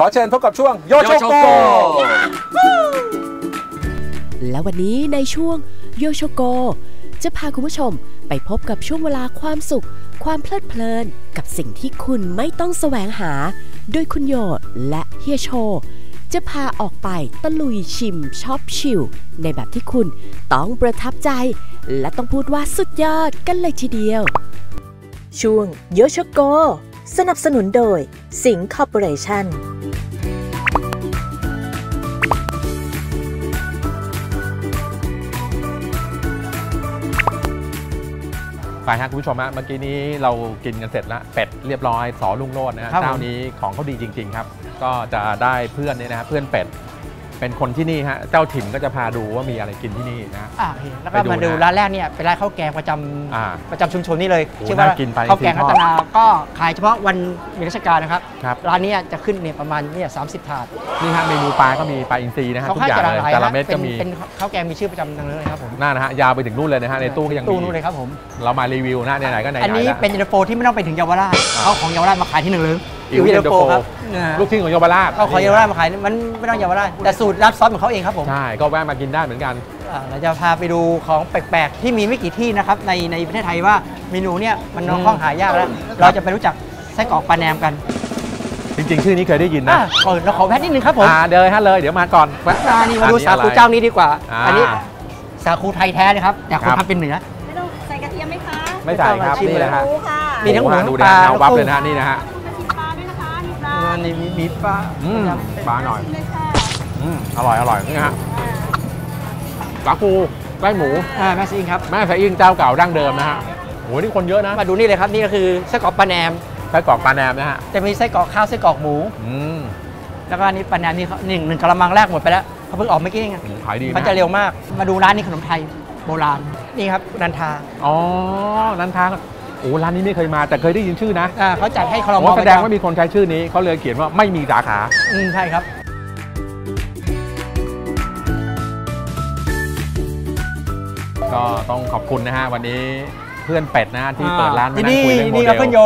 ขอเชิญพบกับช่วงโยโชโก และวันนี้ในช่วงโยโชโก จะพาคุณผู้ชมไปพบกับช่วงเวลาความสุข ความเพลิดเพลิน กับสิ่งที่คุณไม่ต้องแสวงหา โดยคุณโยและเฮียโช จะพาออกไปตะลุยชิม shop chill ในแบบที่คุณต้องประทับใจ และต้องพูดว่าสุดยอดกันเลยทีเดียว ช่วงโยชโก สนับสนุนโดยสิงคอร์ปอเรชั่น ไปฮะคุณผู้ชมฮะเมื่อกี้นี้เรากินกันเสร็จแล้วเป็ดเรียบร้อยสอลุงโรดนะฮะครับผม เจ้านี้ของเขาดีจริง ๆ ครับ ก็จะได้เพื่อนเนี่ยนะฮะเพื่อนเป็ด เป็นคนที่นี่ฮะเจ้าถิ่นก็จะพาดูว่ามีอะไรกินที่นี่นะฮะอ่าโอเคแล้วก็ไปดูมาดูนะร้านแรกเนี่ยเป็นร้านข้าวแกงประจอ่าำประจำชุมชนนี่เลยโอ้ชื่อว่าน่ากินไปข้าวแกงจริรังๆตนาก็ขายเฉพาะวันมีราชการนะครับครับ ร้านเนี้จะขึ้นเนี่ยประมาณเนี่ยสามสิบถาดนี่ฮะเมนูปลาก็มีปลาอินทรีนะฮะเขาทุกให้อย่างจานเลยหลายจาระฮะเม็ดเป็ก็นมีเป็นข้าวแกงมีชื่อประจำดังเลยครับผมน่านะฮะยาวไปถึงนู่นเลยนะฮะในตู้ก็ยังมีตู้นู้นเลยครับผม เรามารีวิวนะไหนๆก็ไหนๆอันนี้แล้ว เป็นเย็นตาโฟที่ไม่ต้องไปถึงเยาวราชอ่า เขาของเยาวราชมาขายที่หนึ่งเลย อิ๋วเย็นตาโฟครับเนี่ยลูกชิ้นของเยาวราชเขาของเยาวราชมาขายมันไม่ต้องเยาวราชแต่สูตรรับซอสของเขาเองครับผมใช่ก็แวะมากินได้เหมือนกันอ่าเราจะพาไปดูของแปลกๆ ที่มีไม่กี่ที่นะครับในในประเทศไทยว่าเมนูเนี่ยมันน้องข้องหายากแล้วเราจะไปรู้จักไส้กรอกปลาแหนมกัน จริงๆ ชื่อนี้เคยได้ยินนะอะก่อนเราขอแพทนิดนึงครับผมอ่าเดินฮะเลยเดี๋ยวมาก่อนแวะอ่านี่มาดูอัสาคูอะไรเจ้านี้ดีกว่าอ่า อันนี้สาคูไทยแท้เลยครับแต่คครันบทำเป็นเหนือไม่ต้องใส่กระเทียมไหมคะไม่ใส่ครับชิมนี่นะฮะหมูค่ะมีทั้งหมูโอ้โดูปนะลาเงาวับกุ้งเลยนะฮะนี่นะฮะาอันนี้มีมีปลาอืมปลาหน่อย ชิมเลยค่ะอืมอร่อยอร่อยนี่ฮะอ่าปลาคูไส้หมู อ่าแม่ซิงครับแม่สายอิงเจ้าเก่าดั้งเดิมนะฮะโหนี่คนเยอะนะมาดูนี่เลยครับนี่ก็คือไส้กรอกปลาแหนม ไส้กรอกปลาแหนมนะฮะจะมีไส้กรอกข้าวไส้กรอกหมู อืมแล้วก็อันนี้ปลาแหนมนี่เขาหนึ่งหนึ่งกะละมังแรกหมดไปแล้วเขาเพิ่งออกเมื่อกี้เองอะขายดีนะเขาจะเร็วมากมาดูร้านนี้ขนมไทยโบราณนี่ครับนันทาอ๋อร้านทาง โอ้ร้านนี้ไม่เคยมาแต่เคยได้ยินชื่อนะอ่าเขาจัดให้คอรมว่าอแสดงว่ามีคนใช้ชื่อนี้เขาเลยเขียนว่าไม่มีสาขาอืมใช่ครับก็ต้องขอบคุณนะฮะวันนี้เพื่อนเป็ดนะฮะที่เปิดร้านมาที่นั่งนี่คุยเรื่องโมนี่เดครับลเพื่อนโย